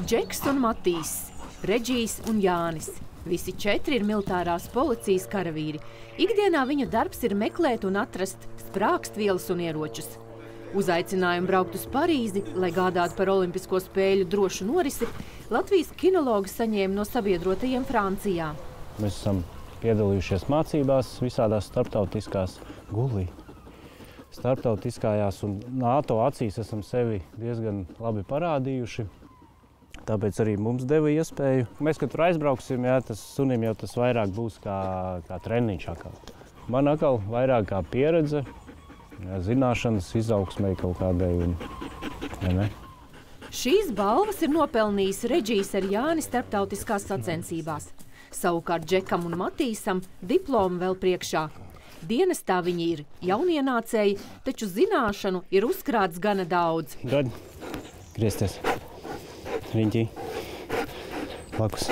Džeks un Matīs, Reģijs un Jānis. Visi četri ir militārās policijas karavīri. Ikdienā viņu darbs ir meklēt un atrast sprākstvielas un ieročus. Uzaicinājumu braukt uz Parīzi, lai gādātu par Olimpisko spēļu drošu norisi, Latvijas kinologi saņēma no sabiedrotajiem Francijā. Mēs esam piedalījušies mācībās, visādās starptautiskās gulī. Starptautiskajās un NATO acīs esam sevi diezgan labi parādījuši. Tāpēc arī mums deva iespēju. Mēs, kad tur aizbrauksim, jā, tas sunim jau tas vairāk būs kā, kā treniņš. Atkal. Man atkal vairāk kā pieredze, jā, zināšanas, izaugsmē kaut kādai. Un, ja ne? Šīs balvas ir nopelnījis Reģijs ar Jāni starptautiskās sacensībās. Savukārt Džekam un Matīsam diplomu vēl priekšā. Dienestā viņi ir jaunienācēji, taču zināšanu ir uzkrāts gana daudz. Gad, griezties! Riņķī, blakus.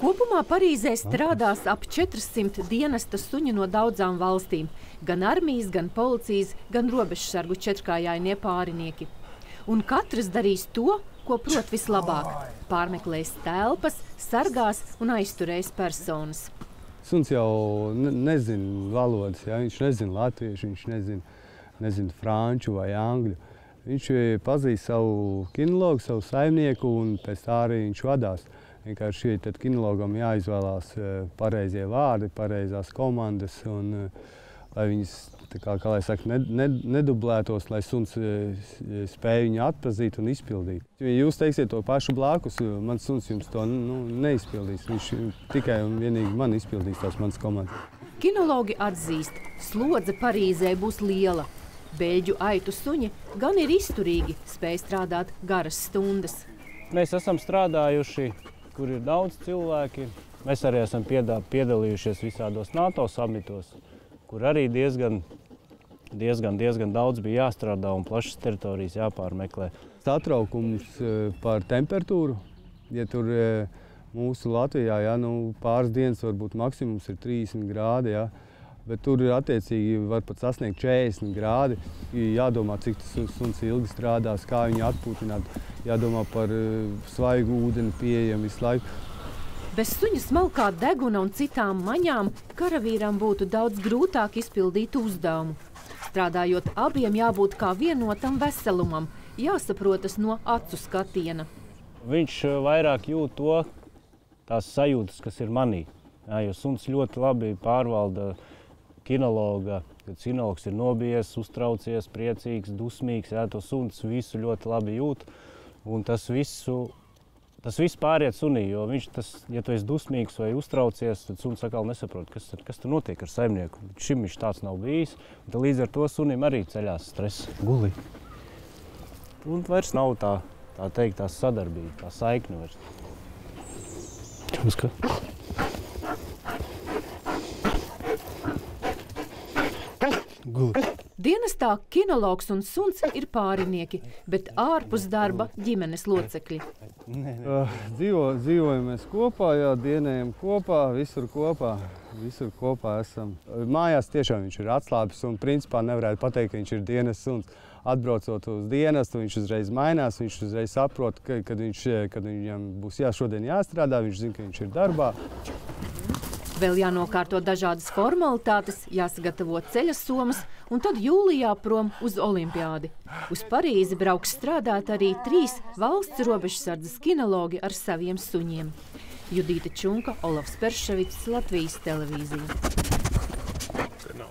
Kopumā Parīzē strādās ap 400 dienesta suņi no daudzām valstīm - gan armijas, gan policijas, gan robežsargu četrkājainie pārinieki. Un katrs darīs to, ko prot vislabāk - pārmeklēs telpas, sargās un aizturēs personas. Suns jau ne, nezina valodas, ja? viņš nezina latviešu, viņš nezina, nezina franču vai angļu. Viņš pazīst savu kinologu, savu saimnieku, un pēc tā arī viņš vadās. Vienkārši tad kinologam jāizvēlās pareizie vārdi, pareizās komandas, un lai viņas, kā, kā lai saka, ned, ned, nedublētos, lai suns spēj viņu atpazīt un izpildīt. Ja jūs teiksiet to pašu blakus, mans suns jums to nu, neizpildīs. Viņš tikai un vienīgi man izpildīs tās manas komandas. Kinologi atzīst, slodze Parīzē būs liela. Beļģu aitu suņi gan ir izturīgi, spēj strādāt garas stundas. Mēs esam strādājuši, kur ir daudz cilvēki. Mēs arī esam piedā, piedalījušies visādos NATO samitos, kur arī diezgan, diezgan, diezgan daudz bija jāstrādā un plašas teritorijas jāpārmeklē. Satraukums par temperatūru, ja tur mūsu Latvijā ja, nu, pāris dienas varbūt maksimums ir 30 grādi, ja, bet tur ir attiecīgi var pat sasniegt 40 grādi. Jādomā, cik tas suns ilgi strādās, kā viņu atpūtināt, jādomā par svaigu ūdeni pieejam visu laiku. Bez suņa smalkā deguna un citām maņām karavīram būtu daudz grūtāk izpildīt uzdevumu. Strādājot abiem jābūt kā vienotam veselumam, jāsaprotas no acu skatiena. Viņš vairāk jūt to, tās sajūtas, kas ir manī. Jā, jo suns ļoti labi pārvalda kinologa, kad kinologs ir nobijies, uztraucies, priecīgs, dusmīgs. Jā, to suns visu ļoti labi jūt. Un tas visu Tas viss pāriet sunī, jo viņš, tas, ja tu esi dusmīgs vai uztraucies, tad suns atkal nesaprot, kas, kas tur notiek ar saimnieku. Šim viņš tāds nav bijis. Līdz ar to sunim arī ceļās stress. Guli. Un vairs nav tā, tā teikt, tā sadarbība, tā saikne vairs. Čuska. Guli. Dienestā kinologs un suns ir pārinieki, bet ārpus darba ģimenes locekļi. Uh, dzīvo, dzīvojam mēs kopā, jā, dienējam kopā, visur kopā. Visur kopā esam. Mājās tiešām viņš ir atslābis un principā nevarētu pateikt, ka viņš ir dienas suns. Atbraucot uz dienestu, viņš uzreiz mainās, viņš uzreiz saprot, ka, kad, viņš, kad viņam būs jā, šodien jāstrādā, viņš zina, ka viņš ir darbā. Vēl jānokārto dažādas formalitātes, jāsagatavo ceļa somas, un tad jūlijā prom uz Olimpiādi. Uz Parīzi brauks strādāt arī trīs valsts robežsardzes kinologi ar saviem suņiem. Judīta Čunka, Olafs Perševics, Latvijas televīzija. Genau.